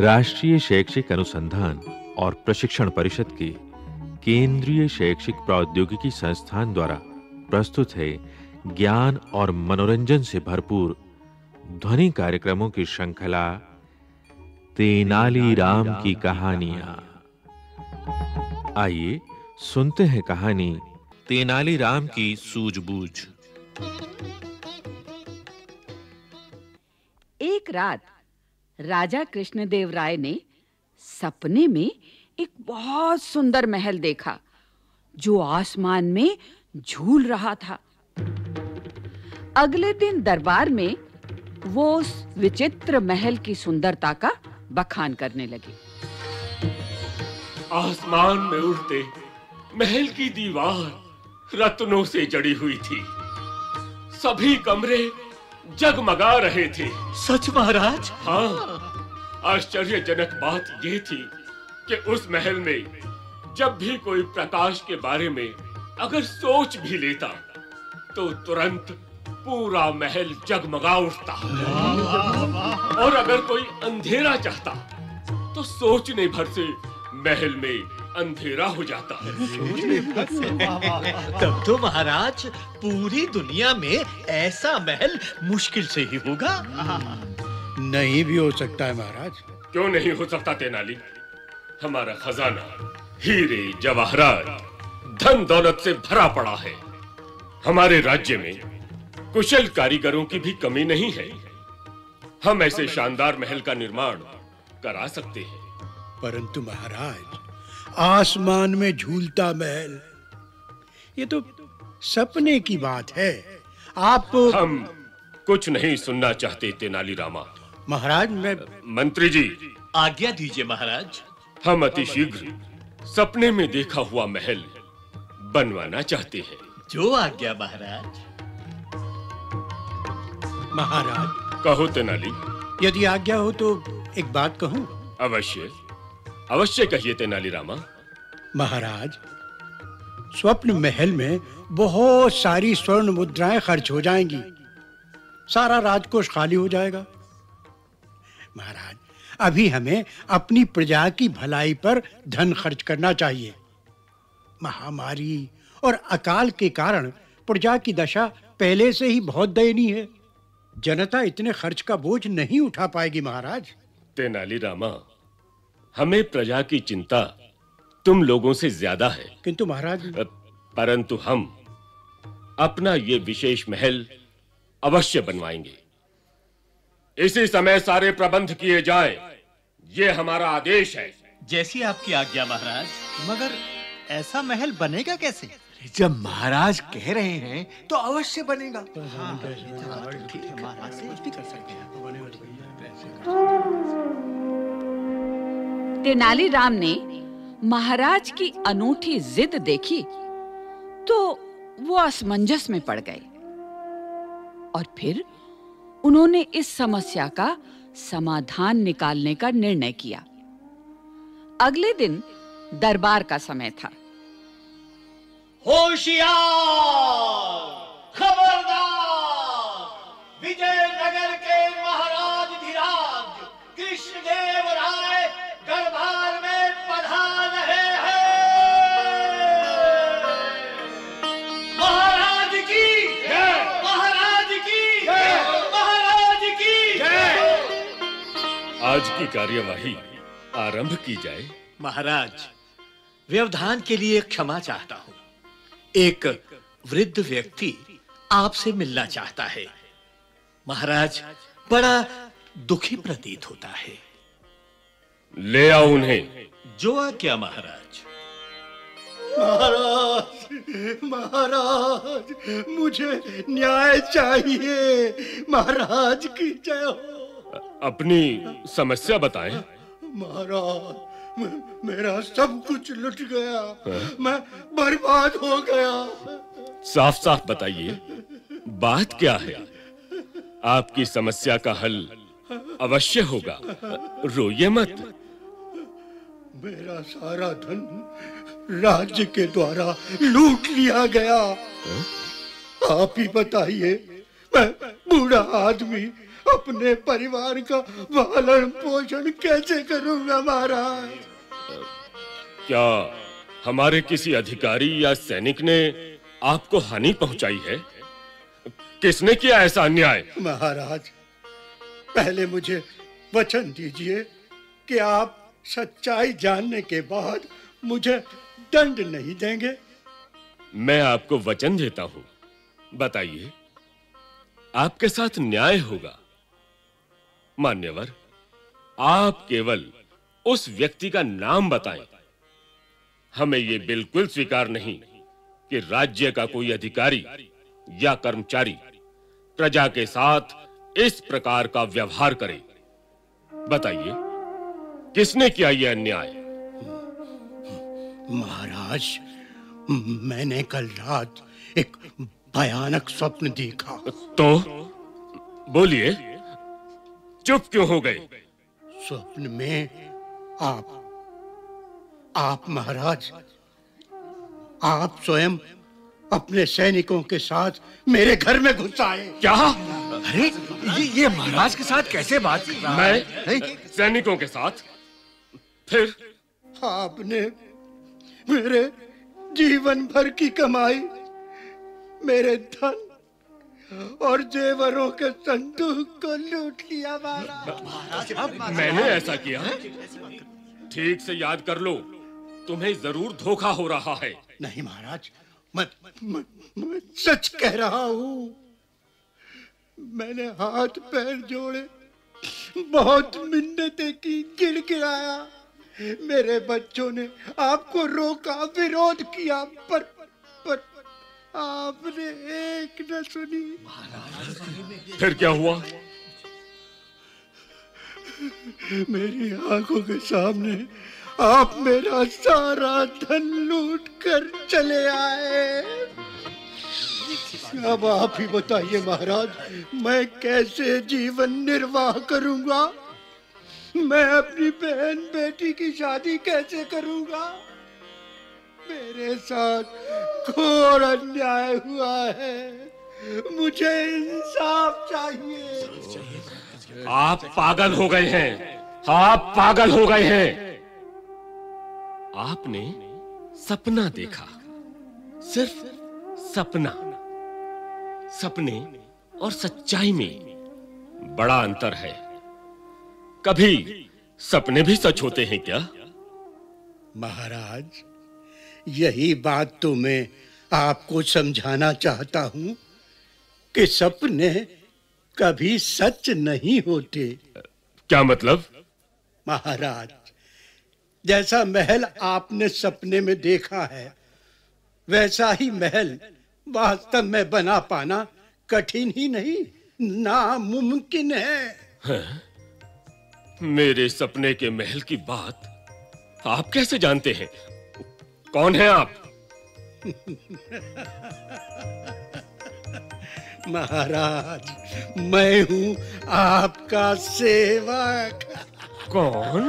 राष्ट्रीय शैक्षिक अनुसंधान और प्रशिक्षण परिषद के केंद्रीय शैक्षिक प्रौद्योगिकी संस्थान द्वारा प्रस्तुत है ज्ञान और मनोरंजन से भरपूर ध्वनि कार्यक्रमों की श्रृंखला। तेनाली राम की कहानियाँ। आइए सुनते हैं कहानी तेनाली राम की सूझबूझ। एक रात राजा कृष्णदेव राय ने सपने में एक बहुत सुंदर महल देखा, जो आसमान में झूल रहा था। अगले दिन दरबार में वो उस विचित्र महल की सुंदरता का बखान करने लगे। आसमान में उड़ते महल की दीवार रत्नों से जड़ी हुई थी। सभी कमरे जगमगा रहे थे। सच महाराज? हाँ आश्चर्यजनक बात यह थी कि उस महल में जब भी कोई प्रकाश के बारे में अगर सोच भी लेता तो तुरंत पूरा महल जगमगा उठता। और अगर कोई अंधेरा चाहता तो सोचने भर से महल में अंधेरा हो जाता है। सोचने भर से? तब तो महाराज पूरी दुनिया में ऐसा महल मुश्किल से ही होगा। नहीं भी हो सकता है महाराज। क्यों नहीं हो सकता तेनाली? हमारा खजाना हीरे जवाहरात धन दौलत से भरा पड़ा है। हमारे राज्य में कुशल कारीगरों की भी कमी नहीं है। हम ऐसे शानदार महल का निर्माण करा सकते हैं। परंतु महाराज आसमान में झूलता महल ये तो सपने की बात है। आप हम कुछ नहीं सुनना चाहते तेनाली रामा। महाराज मैं मंत्री जी। आज्ञा दीजिए महाराज। हम अति शीघ्र सपने में देखा हुआ महल बनवाना चाहते हैं। जो आज्ञा महाराज। महाराज। कहो तेनाली। यदि आज्ञा हो तो एक बात कहूँ। अवश्य। अवश्य कहिए तेनाली रामा। महाराज स्वप्न महल में बहुत सारी स्वर्ण मुद्राएँ खर्च हो जाएँगी। सारा राजकोष खाली हो जाएगा। महाराज अभी हमें अपनी प्रजा की भलाई पर धन खर्च करना चाहिए। महामारी और अकाल के कारण प्रजा की दशा पहले से ही बहुत दयनीय है। जनता इतने खर्च का बोझ नहीं उठा पाएगी महाराज। तेनाली रामा हमें प्रजा की चिंता तुम लोगों से ज़्यादा है। किंतु महाराज परंतु हम अपना ये विशेष महल अवश्य बनवाएँगे। इसी समय सारे प्रबंध किए जाएँ। ये हमारा आदेश है। जैसी आपकी आज्ञा महाराज मगर ऐसा महल बनेगा कैसे? जब महाराज कह रहे हैं तो अवश्य बनेगा। तेनालीराम ने महाराज की अनूठी जिद देखी तो वो असमंजस में पड़ गए। और फिर उन्होंने इस समस्या का समाधान निकालने का निर्णय किया। अगले दिन दरबार का समय था। होशियार खबरदार विजयनगर के महाराज धीराज कृष्णदेव राय दरबार में पधार रहे हैं। महाराज की महाराज की महाराज की। आज की कार्यवाही आरंभ की जाए। महाराज व्यवधान के लिए क्षमा चाहता हूँ। एक वृद्ध व्यक्ति आपसे मिलना चाहता है। महाराज बड़ा दुखी प्रतीत होता है। ले आओ उन्हें। जो आज्ञा महाराज? महाराज महाराज मुझे न्याय चाहिए। महाराज की जय हो। अपनी समस्या बताएँ। महाराज मेरा सब कुछ लुट गया। मैं बर्बाद हो गया। साफ़ साफ़ बताइए बात क्या है? आपकी समस्या का हल अवश्य होगा। रोइए मत। मेरा सारा धन राज्य के द्वारा लूट लिया गया। आप ही बताइए मैं बूढ़ा आदमी अपने परिवार का पालन पोषण कैसे करूँगा महाराज? क्या हमारे किसी अधिकारी या सैनिक ने आपको हानि पहुंचाई है? किसने किया ऐसा अन्याय? महाराज पहले मुझे वचन दीजिए कि आप सच्चाई जानने के बाद मुझे दंड नहीं देंगे। मैं आपको वचन देता हूँ। बताइए आपके साथ न्याय होगा। मान्यवर आप केवल उस व्यक्ति का नाम बताएँ। हमें यह बिल्कुल स्वीकार नहीं कि राज्य का कोई अधिकारी या कर्मचारी प्रजा के साथ इस प्रकार का व्यवहार करे। बताइए किसने किया यह अन्याय? महाराज मैंने कल रात एक भयानक स्वप्न देखा। तो बोलिए चुप क्यों हो गए? स्वप्न में आप। आप महाराज आप स्वयं अपने सैनिकों के साथ मेरे घर में घुस आए। क्या? अरे ये ये महाराज के साथ कैसे बात कर रहा है? मैं सैनिकों के साथ? फिर? आपने मेरे जीवन भर की कमाई मेरे धन और जेवरों के संदूक को लूट लिया महाराज मैंने ऐसा किया। ठीक से याद कर लो तुम्हें ज़रूर धोखा हो रहा है। नहीं महाराज मैं, मैं, मैं सच कह रहा हूँ। मैंने हाथ पैर जोड़े बहुत मिन्नतें की गिड़गिड़ाया। मेरे बच्चों ने आपको रोका विरोध किया पर आपने एक न सुनी। फिर क्या हुआ? मेरी आँखों के सामने आप मेरा सारा धन लूट कर चले आए। अब आप ही बताइए महाराज मैं कैसे जीवन निर्वाह करूँगा? मैं अपनी बहन बेटी की शादी कैसे करूँगा? मेरे साथ घोर अन्याय हुआ है। मुझे इंसाफ चाहिए। आप पागल हो गए हैं। आप पागल हो गए हैं। आपने सपना देखा। सिर्फ़ सपना। सपने और सच्चाई में बड़ा अंतर है। कभी सपने भी सच होते हैं क्या? महाराज यही बात तो मैं आपको समझाना चाहता हूँ कि सपने कभी सच नहीं होते। क्या मतलब? महाराज जैसा महल आपने सपने में देखा है वैसा ही महल वास्तव में बना पाना कठिन ही नहीं नामुमकिन है, है? मेरे सपने के महल की बात आप कैसे जानते हैं? कौन है आप? महाराज मैं हूँ आपका सेवक। कौन?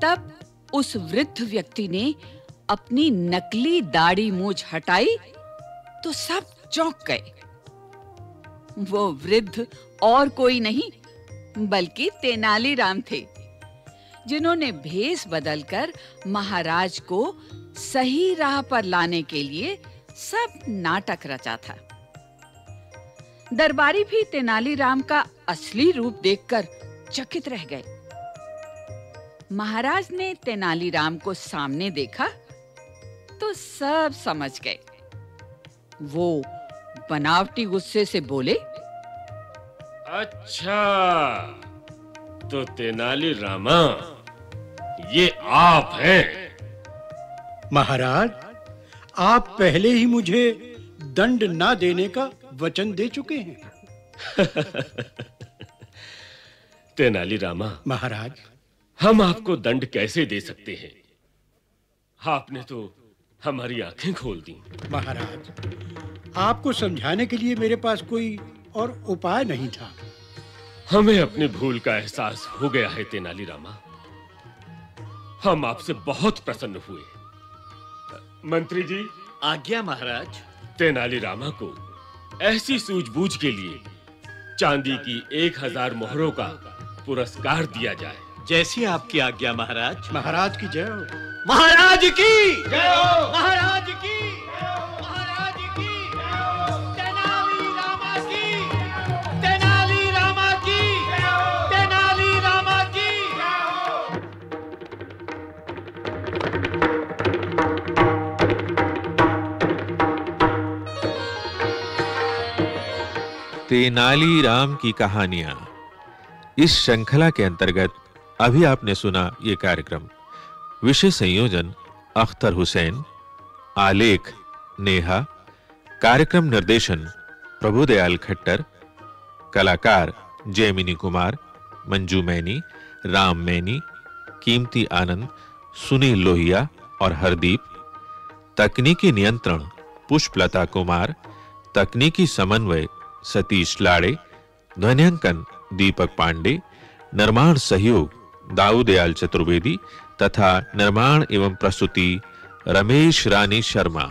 तब उस वृद्ध व्यक्ति ने अपनी नकली दाढ़ी मूछ हटाई तो सब चौंक गए। वो वृद्ध और कोई नहीं, बल्कि तेनालीराम थे, जिन्होंने भेष बदलकर महाराज को सही राह पर लाने के लिए सब नाटक रचा था। दरबारी भी तेनालीराम का असली रूप देखकर चकित रह गए। महाराज ने तेनालीराम को सामने देखा तो सब समझ गए। वो बनावटी गुस्से से बोले अच्छा तो तेनाली रामा ये आप हैं. महाराज आप पहले ही मुझे दंड ना देने का वचन दे चुके हैं। तेनाली रामा महाराज। हम आपको दंड कैसे दे सकते हैं? आपने तो हमारी आँखें खोल दी। महाराज आपको समझाने के लिए मेरे पास कोई और उपाय नहीं था। हमें अपनी भूल का एहसास हो गया है तेनालीरामा हम आपसे बहुत प्रसन्न हुए। मंत्री जी आज्ञा महाराज। तेनालीरामा को ऐसी सूझबूझ के लिए चांदी की एक हज़ार मोहरों का पुरस्कार दिया जाए। जैसी आपकी आज्ञा महाराज। महाराज की जय हो। महाराज की! जय हो! महाराज की! तेनालीराम की कहानियाँ। इस श्रृंखला के अंतर्गत अभी आपने सुना ये कार्यक्रम। विषय संयोजन, अख्तर हुसैन, आलेख, नेहा, कार्यक्रम निर्देशन, प्रभुदयाल खट्टर, कलाकार जयमिनी कुमार, मंजू मैनी, राम मैनी, कीमती आनंद, सुनील लोहिया और हरदीप, तकनीकी नियंत्रण पुष्पलता कुमार, तकनीकी समन्वय सतीश लाड़े, ध्वनियांकन, दीपक पांडे, निर्माण सहयोग दाऊदयाल चतुर्वेदी तथा निर्माण एवं प्रस्तुति रमेश रानी शर्मा।